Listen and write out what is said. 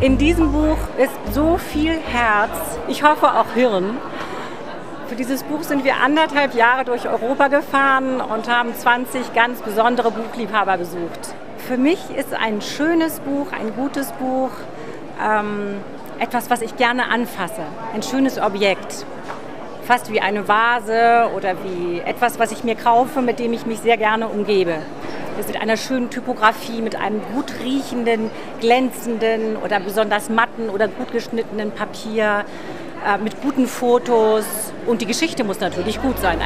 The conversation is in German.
In diesem Buch ist so viel Herz, ich hoffe auch Hirn. Für dieses Buch sind wir anderthalb Jahre durch Europa gefahren und haben 20 ganz besondere Buchliebhaber besucht. Für mich ist ein schönes Buch, ein gutes Buch, ähm, etwas, was ich gerne anfasse, ein schönes Objekt. Fast wie eine Vase oder wie etwas, was ich mir kaufe, mit dem ich mich sehr gerne umgebe mit einer schönen Typografie, mit einem gut riechenden, glänzenden oder besonders matten oder gut geschnittenen Papier, mit guten Fotos und die Geschichte muss natürlich gut sein.